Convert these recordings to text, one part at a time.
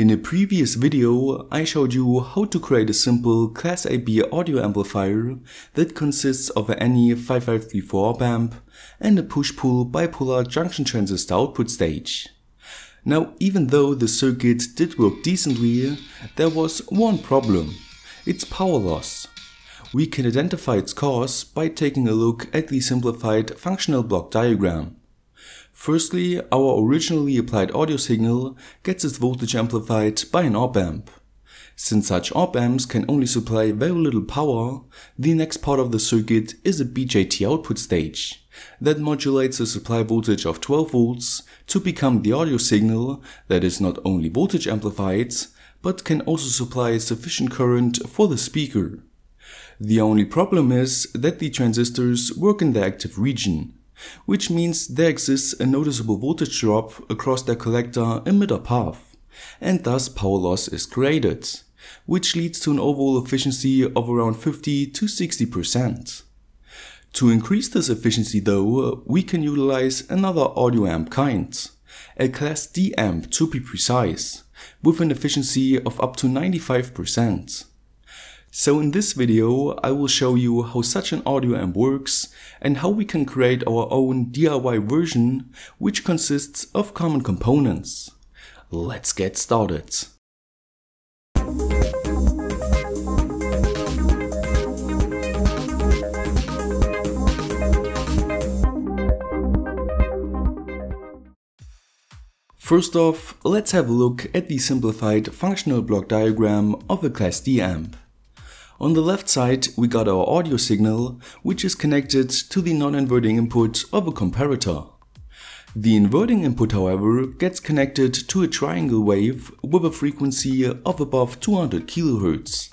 In a previous video, I showed you how to create a simple Class AB audio amplifier that consists of an NE 5534 op amp and a push-pull bipolar junction transistor output stage. Now, even though the circuit did work decently, there was one problem. Its power loss. We can identify its cause by taking a look at the simplified functional block diagram. Firstly, our originally applied audio signal gets its voltage amplified by an op amp. Since such op amps can only supply very little power, the next part of the circuit is a BJT output stage that modulates the supply voltage of 12 volts to become the audio signal that is not only voltage amplified, but can also supply sufficient current for the speaker. The only problem is that the transistors work in the active region, which means there exists a noticeable voltage drop across the collector emitter path, and thus power loss is created, which leads to an overall efficiency of around 50 to 60%. To increase this efficiency though, we can utilize another audio amp kind, a class D amp to be precise, with an efficiency of up to 95%. So in this video I will show you how such an audio amp works and how we can create our own DIY version which consists of common components. Let's get started. First off, let's have a look at the simplified functional block diagram of a Class D amp. On the left side, we got our audio signal, which is connected to the non-inverting input of a comparator. The inverting input, however, gets connected to a triangle wave with a frequency of above 200 kHz.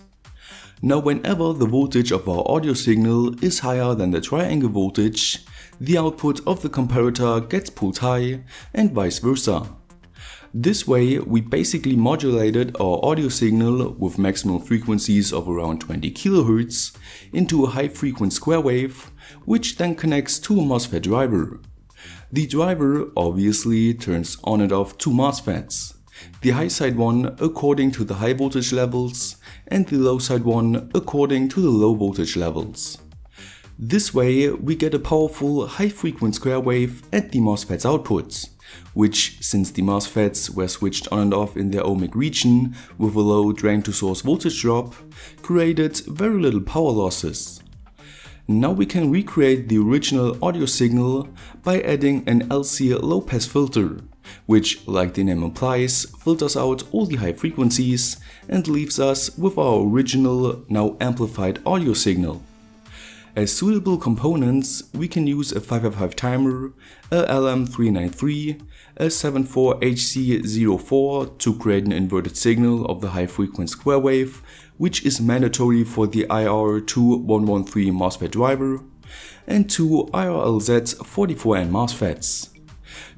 Now whenever the voltage of our audio signal is higher than the triangle voltage, the output of the comparator gets pulled high and vice versa. This way, we basically modulated our audio signal with maximum frequencies of around 20 kHz into a high frequency square wave, which then connects to a MOSFET driver. The driver obviously turns on and off two MOSFETs, the high side one according to the high voltage levels and the low side one according to the low voltage levels. This way we get a powerful high frequency square wave at the MOSFET's outputs which, since the MOSFETs were switched on and off in their ohmic region with a low drain to source voltage drop, created very little power losses. Now we can recreate the original audio signal by adding an LC low pass filter, which, like the name implies, filters out all the high frequencies and leaves us with our original, now amplified audio signal. As suitable components, we can use a 555 timer, a LM393, a 74HC04 to create an inverted signal of the high frequency square wave, which is mandatory for the IR2113 MOSFET driver, and two IRLZ44N MOSFETs.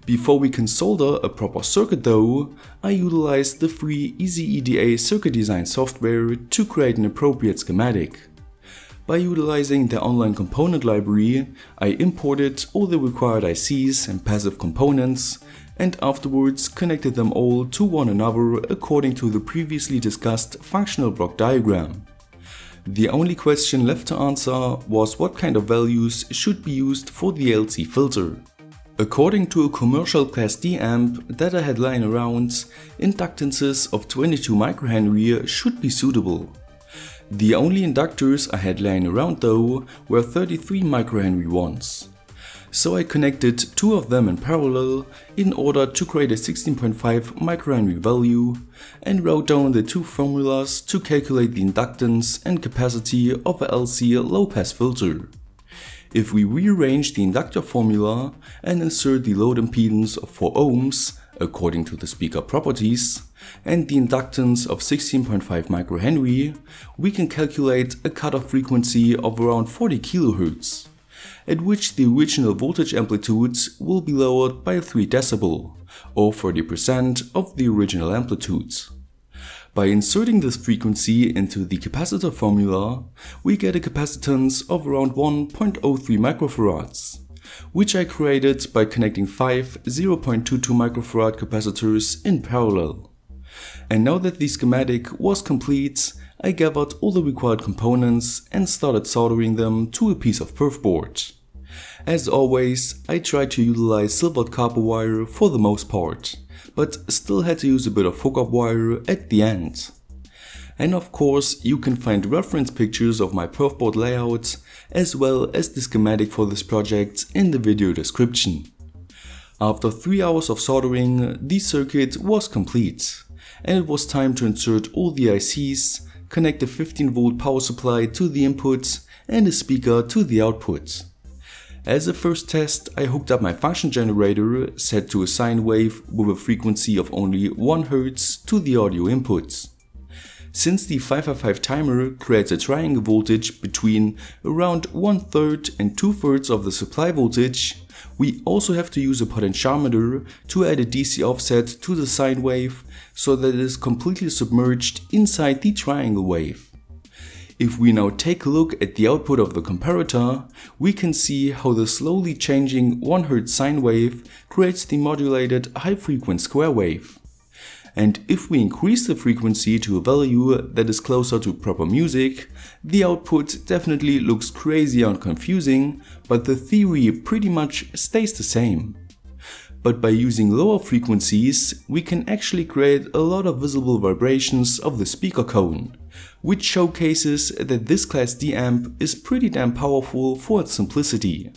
Before we can solder a proper circuit though, I utilize the free EasyEDA circuit design software to create an appropriate schematic. By utilizing the online component library, I imported all the required ICs and passive components and afterwards connected them all to one another according to the previously discussed functional block diagram. The only question left to answer was what kind of values should be used for the LC filter. According to a commercial Class D amp that I had lying around, inductances of 22 microhenry should be suitable. The only inductors I had laying around though were 33 microhenry ones. So I connected two of them in parallel in order to create a 16.5 microhenry value and wrote down the two formulas to calculate the inductance and capacity of a LC low pass filter. If we rearrange the inductor formula and insert the load impedance of 4 ohms according to the speaker properties, and the inductance of 16.5 microhenry, we can calculate a cutoff frequency of around 40 kHz, at which the original voltage amplitudes will be lowered by 3 dB, or 40% of the original amplitudes. By inserting this frequency into the capacitor formula, we get a capacitance of around 1.03 microfarads, which I created by connecting 5 0.22 microfarad capacitors in parallel. And now that the schematic was complete, I gathered all the required components and started soldering them to a piece of perf board. As always, I tried to utilize silvered copper wire for the most part, but still had to use a bit of hookup wire at the end. And of course, you can find reference pictures of my perf board layout as well as the schematic for this project in the video description. After 3 hours of soldering, the circuit was complete and it was time to insert all the ICs, connect a 15 volt power supply to the input and a speaker to the output. As a first test, I hooked up my function generator set to a sine wave with a frequency of only 1 Hz to the audio inputs. Since the 555 timer creates a triangle voltage between around one third and two thirds of the supply voltage, we also have to use a potentiometer to add a DC offset to the sine wave so that it is completely submerged inside the triangle wave. If we now take a look at the output of the comparator, we can see how the slowly changing 1 Hz sine wave creates the modulated high frequency square wave. And if we increase the frequency to a value that is closer to proper music, the output definitely looks crazy and confusing, but the theory pretty much stays the same. But by using lower frequencies, we can actually create a lot of visible vibrations of the speaker cone, which showcases that this class D amp is pretty damn powerful for its simplicity.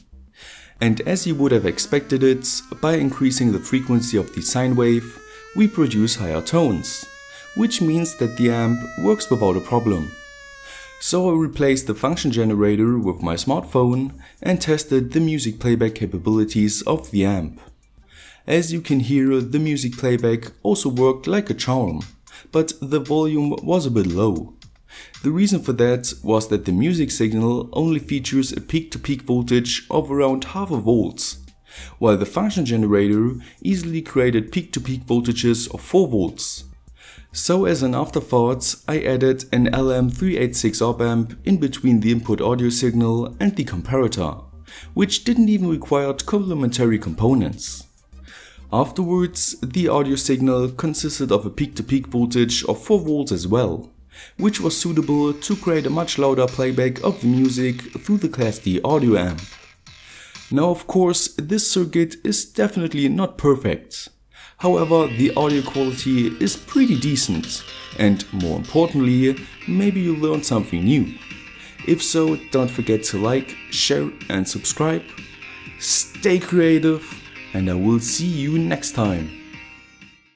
And as you would have expected it, by increasing the frequency of the sine wave, we produce higher tones, which means that the amp works without a problem. So I replaced the function generator with my smartphone and tested the music playback capabilities of the amp. As you can hear, the music playback also worked like a charm, but the volume was a bit low. The reason for that was that the music signal only features a peak-to-peak -peak voltage of around half a volt, while the function generator easily created peak-to-peak -peak voltages of 4 volts. So as an afterthought, I added an LM386 op amp in between the input audio signal and the comparator, which didn't even require complementary components. Afterwards, the audio signal consisted of a peak-to-peak -peak voltage of 4 volts as well, which was suitable to create a much louder playback of the music through the Class D audio amp. Now of course, this circuit is definitely not perfect. However, the audio quality is pretty decent and more importantly, maybe you learned something new. If so, don't forget to like, share and subscribe. Stay creative and I will see you next time.